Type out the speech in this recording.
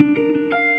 Música